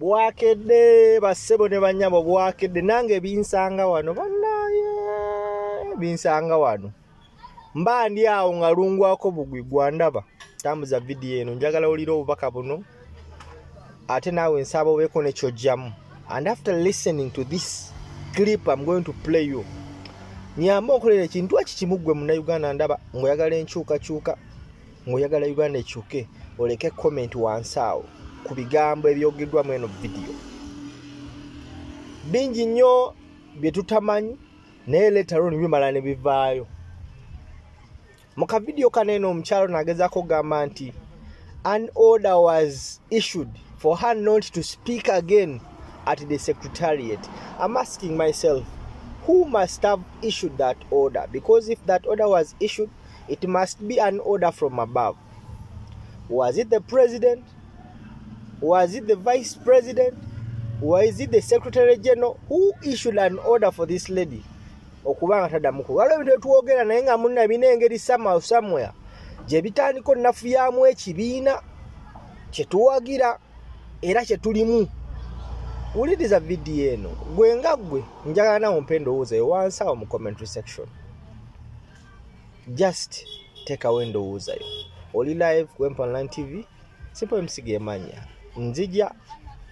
bwakedde bassebo ne banyabo bwakedde nange binsanga wano bannaye binsanga wano. Mba ndi awo nga lungwako bugwi gwandaba tambuza vidiyo eno njagala olira obubaka buno ate naawe nsaba obeeko nekyojjamu and after listening to this clip i'm going to play you. Nyamba okolera ekintu eki kimu ggwe munnauganda ndaba ng'oyagala enkyukakyuka ng'oyagala uganda ekyuke oleke comment wansi awo ku bigambo ebyogeddwamu eno vidiyo bingi nnyo bye tutamanyi naye letalo nebimala ne bivaayo. Mu kavidiyo kano eno omukyalo nagezaako okugamba nti an order was issued for her not to speak again at the secretariat. I'm asking myself who must have issued that order? Because if that order was issued it must be an order from above. Was it the president was it the vice president? Was it the secretary general? Who issued an order for this lady? Okuba nga taddamuku waliwo ebintu ebitwogera naye nga munna bina engeri sama somewhere. Gye bitandika onnafuyamu ekibiina kyetuwagira era kyetulimu wuliriza vidiyo eno. Gwe nga gwe njagala nawo mpa endowooza yo wansi awo mu commentary section. Just teekawo endowooza yo. Oli live ku empa online tv simple msiga emanya nzija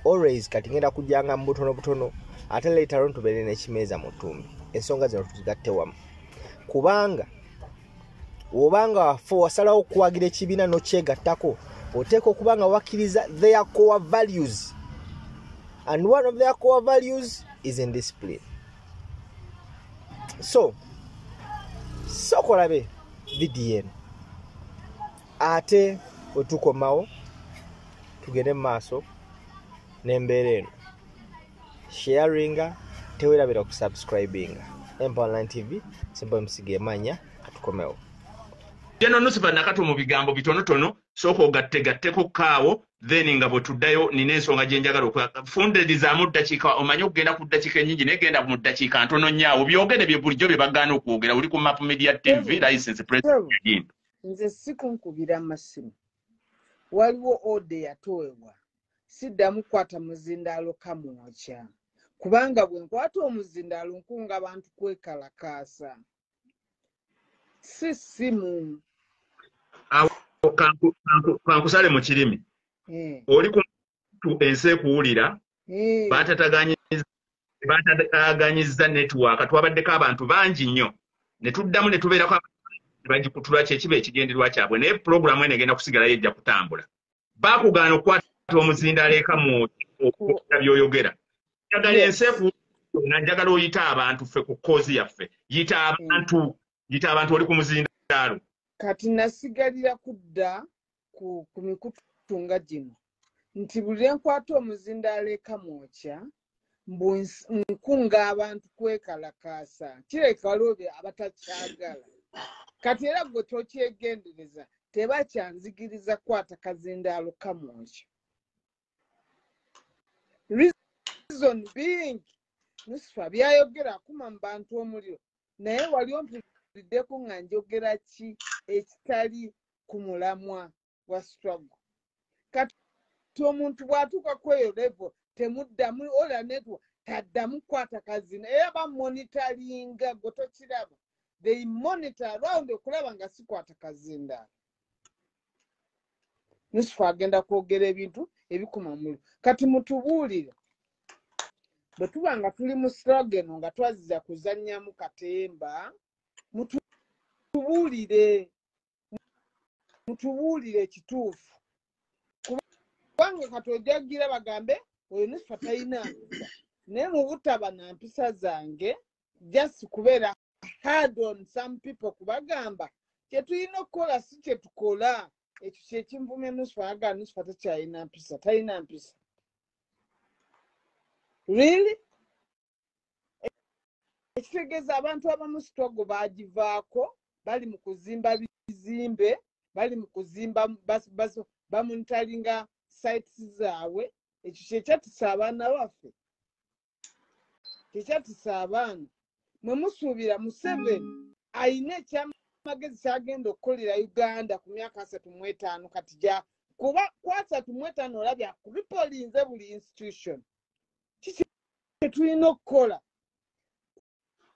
always kati ngenda kujjanga mu butono butono ate leetalo ntubeere n'ekimeeza mu ttumbi. Ensonga zino tuzigatte wamu. Kubanga obanga wafe wasalawo okuwagira ekibiina nokyegattako oteeka okuba nga wakkiriza their core values. And one of their core values is in discipline. So sokolabe vidiyo eno ate wetukomawo tugende mu maaso n'embeera eno. Sharinga tewerabira ku subscribinga. Empa online tv simple msiga emanya katukomewo jeno nusifa nakato mu bigambo bitonotono sooka ogattegatteko kaawo then nga bwe tuddayo nina ensonga gye njagala oku fundirizaamu ddakiika omanye okugenda ku ddakiika ennyingi naye genda mu ddakiika ntono nnyo byogere bye bulijjo bye bagaana okwogera oli ku map media tv license president nze sikunkubira masimu waliwo ode yatowebwa siddamu kukwata muzindaalo kamwokya. Kubanga bwe nkwata omuzindaalo nkunga abantu kwekalakaasa. Si simu Kanku- kanku- kankusale mu kirimi. Eh, oli ku muntu ensi ekuwulira eh, batataganyizza network. Twabaddeko abantu bangi nnyo. Ne tuddamu ne tubeerako abantu bagikutula kyekiba ekigendererwa kyabwe naye pulogulaamu eno egenda kusigalayo ejja kutambula. Baakugaana okukwata omuzindaalo eka mu okukola byoyogera. Njagala ensi ekuwulira njagala oyita abantu ffe ku koozi yaffe. Yita abantu yita abantu oli ku muzindaalo. Kati nasigalira kudda ku, ku mikutu nga gino. Nti buli lwe nkwata omuzindaalo ekamwokya mbu ns- nkunga abantu kwekalakaasa. Kireka waliwo abatakyagala kati era gwe tokyegendereza tebakyanzigiriza kukwata kazindaalo kamwokya reason being nusifa byayogera akuma mu bantu omuliro naye wali ompuliddeko nga njogera ki ekitali ku mulamwa gwa struggle? Kati omuntu bw'atuuka ku eyo levo temuddamu ola network taddamu kukwata kazina era bamonitalinga gwe tokiraba they monitor around okulaba nga sikwata kazindaalo yusufu agenda kwogera ebintu ebikuma muliro. Kati mutubuulire bwe tuba nga tuli mu slogan nga twaziza kuzannyamu katemba mutubuulire mutubuulire ekituufu. Kubanga kati ojagira bagambe oyo nusufa talina mpisa naye mu butaba na mpisa zange just kubeera hard on some people kubagamba kyetulina okukola si kyetukola? Ekyo kyekinvumya nusufa agaa nusufa takyalina mpisa talina mpisa. Really? Ekitegeeza abantu abamu sitogo bagivaako bali mu kuzimba bizimbe bali mu kuzimba bamonitalinga sites zaabwe. Ekyo kyekyatisa abaana baffe. Kyekyatisa abaana mwe musuubira museveni ayina ekyamagezi kyagenda okukolera uganda ku myaka asatu mu etaano kati gya kuba kwasatu mwetano olabya kubipolinze buli institution. Kiki kyetulina okukola?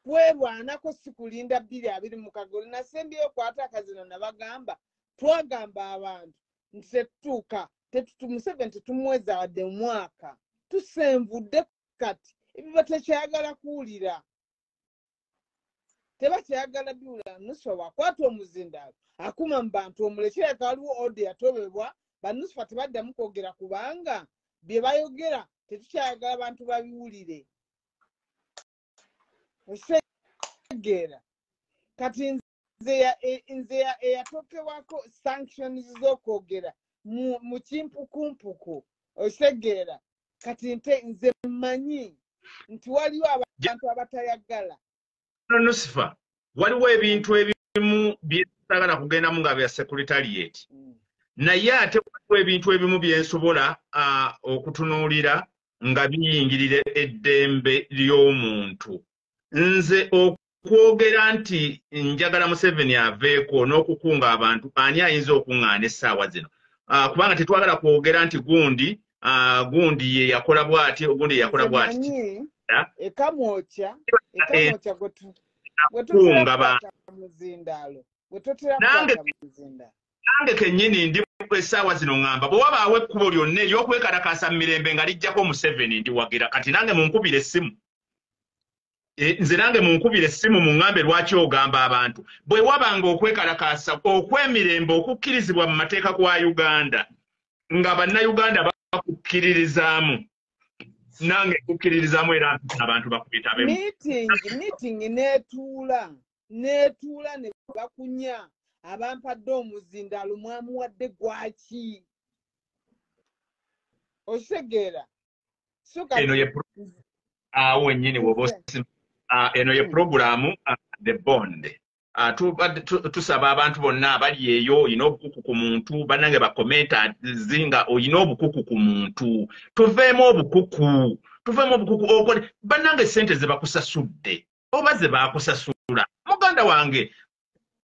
Kwerwanako si kulinda bbiri abiri mukaga olinasembyeyo okwata akazino nabagamba twagamba abantu nti tetutuuka tetutu- museveni tetumuweza wadde mwaka. Tusenvudde kati ebiba tekyayagala kuwulira tebakyayagala biwulira nusufa bwakwata omuzindaalo akuma mu bantu omulekireka waliwo ode yatobebwa banusufa tebaddamu kwogera kubanga bye bayogera tetukyayagala bantu babiwulire. Osegeera. Kati nze e- eyatokebwako sanctions z'okwogera mu kimpukumpuku. Osegeera. Kati nte nze mmanyi nti waliwo abantu abatayagala nusifa waliwo ebintu ebimu byetagala kugendamu nga bya securitariat Mm. naye ate waliwo ebintu ebimu byensobola ah, okutunuulira nga biyingirira eddembe ly'omuntu. Nze okwogera nti njagala museveni aveeko n'okukunga abantu ani ayinza okuŋŋaana essaawa zino? Kubanga tetwagala kwogera nti gundi gundi ye yakola bw'ati ogundi ye yakola bw'ati. Ekamwokya ekamwokya gwe tu- gwe kunga totera ba- kukwata muzindaalo gwe totera Nange- kukwata muzindaalo nange kennyini ndi essaawa zino ŋŋamba bwe wabaawo ekkubo lyonna eryokwekalakaasa mu mirembe nga lijjako museveni ndiwagira. Kati nange munkubira essimu. E, nze nange munkubira essimu muŋŋambe lwaki ogamba abantu. Bwe wabanga okwekalakaasa okw'emirembe okukkirizibwa mu mateeka kwa uganda nga bannayuganda bakukkiririzaamu nange nkukkiririzaamu era abantu bakubitabemu miitingi miitingi neetuula neetuula ne bakunya. Abampadde omuzindaalo mwamuwadde gwaki? Okitegeera awo wennyini woba ah, eno ye puroguramu the bond Ah, tubadde tu- tusaba abantu bonna abali eyo olina obukuku ku muntu bannange bakomentazi nga olina obukuku ku muntu. Tuveemu obukuku tuveemu obukuku okole bannange sente ze bakusasudde oba ze baakusasula. Muganda wange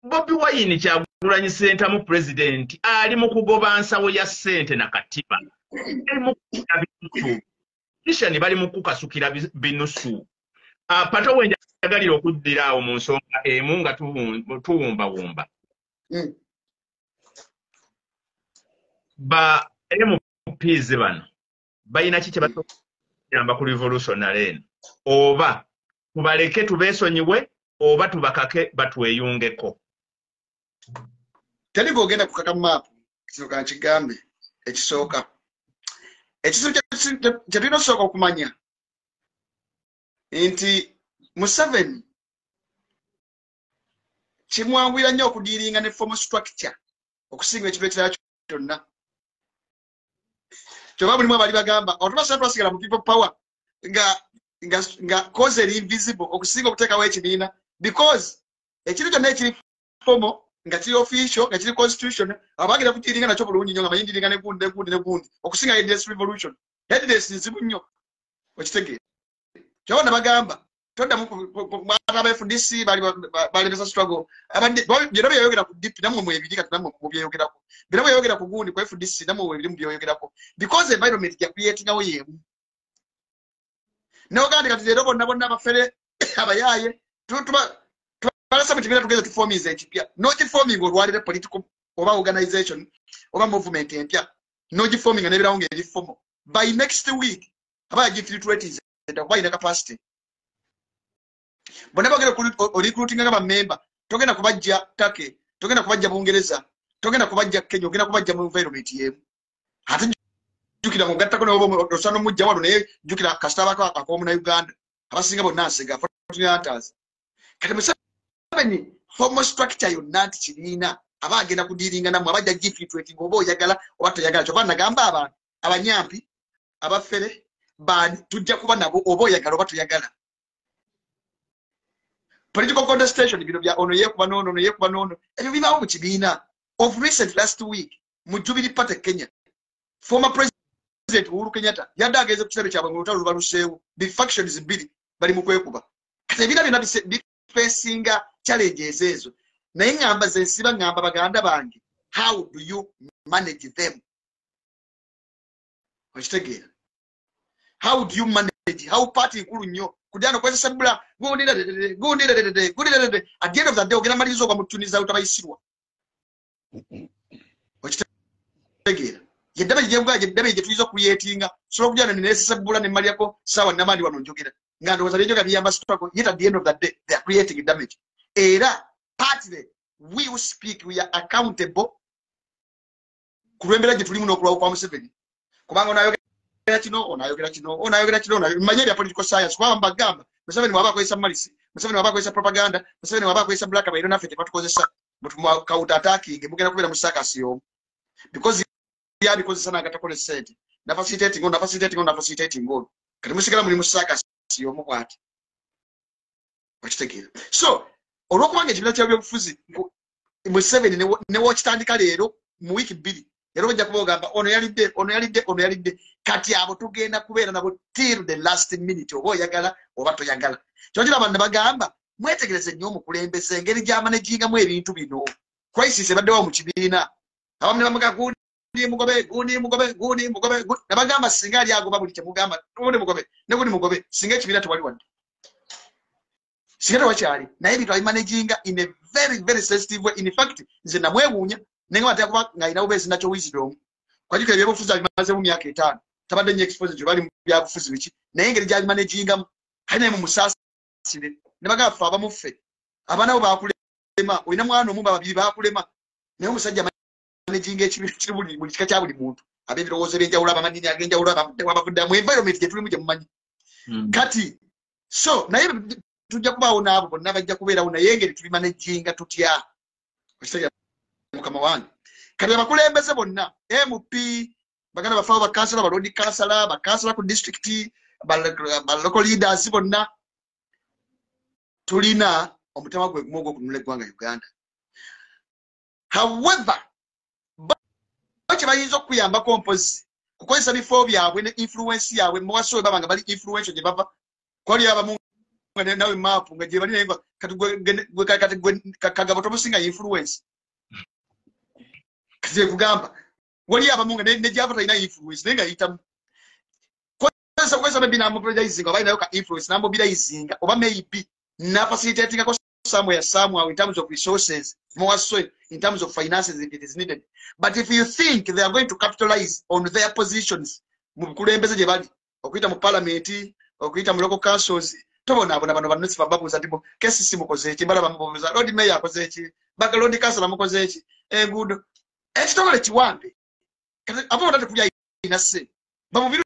bobi wayini kyagulanyi sentamu pulezidenti ali mu kugoba nsawo ya ssente na katiba. Ali mu kukuba binusu kristiyani bali mu kukasukira bi- binusu pato wenjagalira okuddira awo mu nsonga emu nga tuwum- tuwumbawumba. Mm. ba mps bano balina ki kyebayamba ku revolutionary eno? Oba tubaleke tubeesonyiwe oba tubakake batweyungeko. Teri gweogenda kukaka maapu kino kankigambe ekisooka. Ekizibu kyetulina okusooka okumanya nti museveni kimwanguyira nnyo okudiiringa ne formal structure okusinga ekirala kyonna. Kyova bulimu abali bagamba otubasa twasigala mu people power nga nga nga cause eri invisible okusinga okuteekawo ekibiina because ekintu kyonna ekiri formal nga kiri official nga kiri constitution abagira kukiringa nakyo bulungi nnyo nga bayindiringa ne gundi ne gundi ne gundi okusinga headless revolution. Headless nzibu nnyo okitegeera kyabona bagamba toddamu mwata aba fdc balemesa struggle. Byonna byeyogera ku dp namwe mwebiri kati namwe mubyeyogerako byonna byeyogera ku gundi ku fdc namwe mwebiri mubyeyogerako because environment gyakreatingawo yemu. Neogandi kati leero bonna bonna abafere mu kibiina tugeze tufominza ekipya nogifominga olwalire political oba organization oba movement empya. Nogifominga nebirawo nga erifomo by next week aba yagifiltratinze kuba ine capacity. Bonna bagenda orecruitinga nga bamemba togenda kubajja take togenda kubajja bungereza togenda kubajja kenya ogenda kubajja mu environment yemu ate jukira mugattako nosa nomujja wano naye jukira kasitabako ak'omuna uganda abasinga bonna nsega fortunators kati museveni homo structure yonna nti kiriina aba agenda kudiiringa namwe abajja gifiltrating oba oyagala oba toyagala kyova nagamba abantu abanyampi abafere bani tujja kuba nabo oba oyagala oba toyagala. Political contestation bino bya ono yekuba nono ono yekuba nono ebyo bibaawo mu kibiina. Of recent last week mu jubilee party kenya former president uhuru kenyatta yadde ageze ku kitebe kyabwe mu lutalo luba luseewo the factions bbiri bali mu kwekuba. Kati ebiina byonna bifesinga challenges ezo naye ŋŋamba ze nsiba ŋŋamba baganda bange how do you manage them? Okitegeera how do you manage? How party nkulu nnyo? Kudyano kozesa bula gundidadede at the end of the day ogenda maliriza ogwa mutuniza utabayisirwa okitegeera. Yeddabagi gyebwa yeddabagi gyetuyinza okuyetinga sobola okujana nenesesa bula nemalyako sawa namandi wano njogera. Nga ndowooza byenjoga biyamba struggle yet at the end of the day they are creating damage. Era partly we who speak we are accountable. Ku lw'embeera gye tulimu n'okulwawo kwa museveni. Kubanga onayogera kino onayogera kino onayogera kino manye ebya political science kubanga mbagamba museveni waba akozesa malisi museveni waba akozesa propaganda museveni waba akozesa black bairo naffe tebatukozesa counter attacking mugenda kubeera mu sakasi omu. Because yabikozesa nagatakola sente. Nafacilitating ono nafacilitating ono nafacilitating ono. Kati musigala muli mu sakasi omu bwati. Okitegeera so olwokubanga ekibiina kya byobufuzi museveni newokitandika leero mu wiiki bbiri era ojja kuba ogamba ono yalidde ono yalidde ono yalidde. Kati abo tugenda kubeera nabo till the last minute oba oyagala oba toyagala. Kyokira abantu ne bagamba mwetegereze nnyo omukulembeze engeri gyamanagingamu ebintu bino. Crisis ebaddewo mu kibiina. Abamu ne bamuga gundi mugobe gundi mugobe gundi mugobe ne bagamba singa ali agoba buli kyemugamba gundi mugobe ne gundi mugobe singa ekibiina tewali wadde. Singa tewakyali naye ebintu abimanaginga in a very very sensitive way. In fact nze namwewuunya nenga batera kuba ng'alina bubeezi nakyo wisdom kwajukira ebyobufuzi abimazemu myaka etaano tabadde nnyo exposure gyebali mu byabufuzi biki. Naye engeri gyabimanagingamu kali naye mumusaasire ne bagamba ffe abamuffe abaana bo bakulema olina mwana omu babiri bakulema. Naye omusajja managinga ekibiina kiri buli kika kya buli muntu. Ab'ebirowoozo ebyenjawulo abamanini ag'enjawulo abavuddamu environment gye tulimu gye mumanyi. Kati so naye tujja kubaawo n'abo bonna bajja kubeerawo naye engeri tubimanaginga tutya mukama wange. Kati abakulembeze bonna mp baganda bafe bakansala balodi kansala bakansala ku district balocal leaders bonna tulina omutima gwe gumu ogwokununula eggwanga uganda. However kye bayinza okuyambako mpozi kukozesa bifo byabwe ne influence yaabwe muwaso we baba nga bali influential gye bava kwali abamu nawe maapu nga gye bali naye kati kagabo tomusinga influence kugamba wali abamu nejava talina influence naye nga yitamu kozesa maybe namuprojayizinga oba alinayo ka influence namubilayizinga oba maybe nafacilitatingako somewhere somehow in terms of resources more so in terms of finances if it is needed. But if you think they are going to capitalize on their positions mu bukulembeze gye bali okuyita mu palamenti okuyita mu local councils tobonaabona bano banosi bababuuza nti kesisi mukoze eki bala bamubuuza lodi meya akoze eki baga lodi council mukoze eki enguudo eh, ekitongole kiwambe ate abo bata tekuli ayina ssente bamubiru